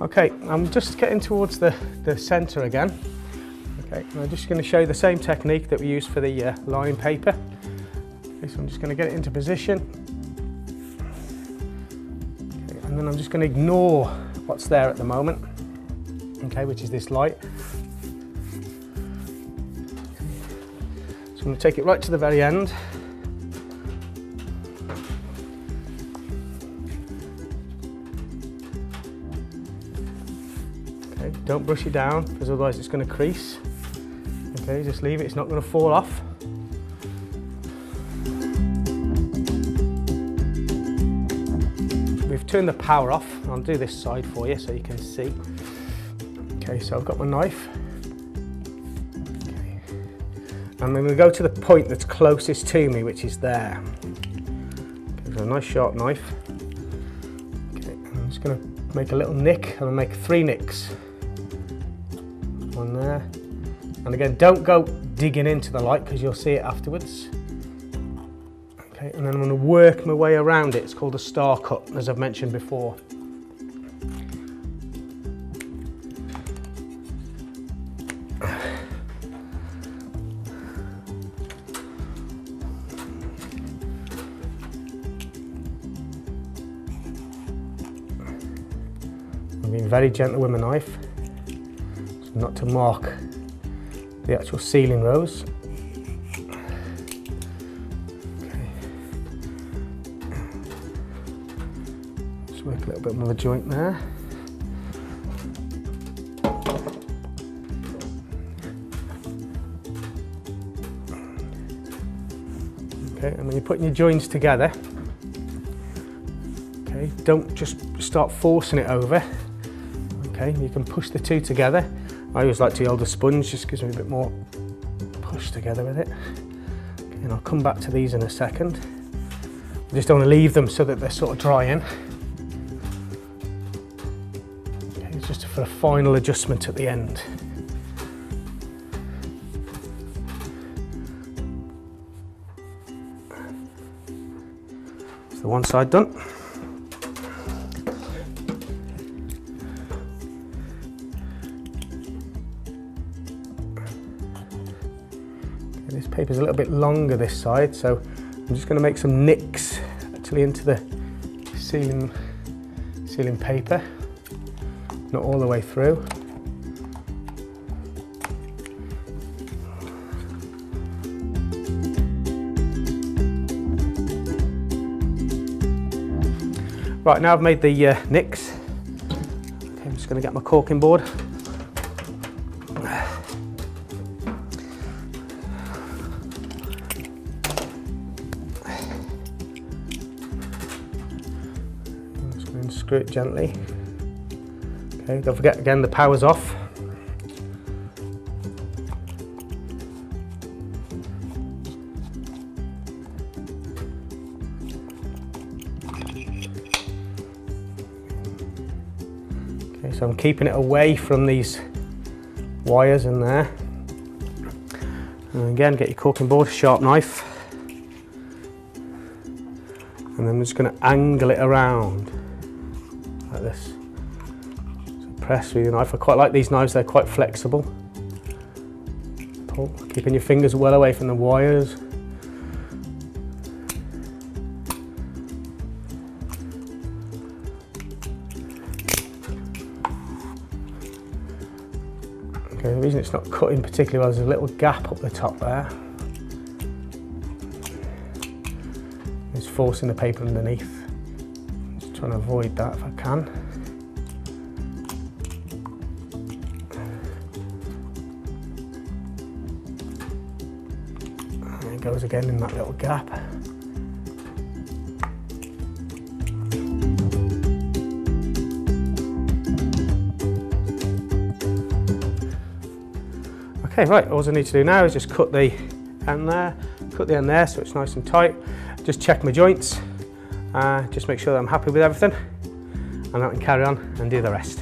Okay, I'm just getting towards the, the centre again. Okay, I'm just going to show you the same technique that we used for the uh, line paper. Okay, so I'm just going to get it into position. Okay, and then I'm just going to ignore what's there at the moment, okay, which is this light. So I'm going to take it right to the very end. Okay, don't brush it down because otherwise it's going to crease. Okay, just leave it, it's not going to fall off. We've turned the power off. I'll do this side for you so you can see. Okay, so I've got my knife. Okay. And then we go to the point that's closest to me, which is there. Okay, a nice sharp knife. Okay, I'm just going to make a little nick. and to make three nicks. One there. And again, don't go digging into the light because you'll see it afterwards. Okay, and then I'm going to work my way around it. It's called a star cut, as I've mentioned before. I'm being very gentle with my knife, not to mark the actual ceiling rose. Okay. Just work a little bit more of a joint there. Okay, and when you're putting your joints together, okay, don't just start forcing it over. Okay, you can push the two together. I always like to hold a sponge, just gives me a bit more push together with it. Okay, and I'll come back to these in a second. I just don't want to leave them so that they're sort of drying. Okay, it's just for a final adjustment at the end. So one side done. Okay, this paper's a little bit longer this side, so I'm just going to make some nicks actually into the ceiling, ceiling paper, not all the way through. Right, now I've made the uh, nicks. Okay, I'm just going to get my caulking board. I'm just going to screw it gently. Okay, don't forget again the power's off. Okay, so I'm keeping it away from these wires in there. And again, get your caulking board, sharp knife. And then I'm just going to angle it around like this. So press with your knife. I quite like these knives, they're quite flexible. Pull, keeping your fingers well away from the wires. Okay, the reason it's not cutting particularly well is there's a little gap up the top there. It's forcing the paper underneath. Trying to avoid that if I can. And it goes again in that little gap. Okay, right, all I need to do now is just cut the end there, cut the end there so it's nice and tight. Just check my joints, uh, just make sure that I'm happy with everything and I can carry on and do the rest.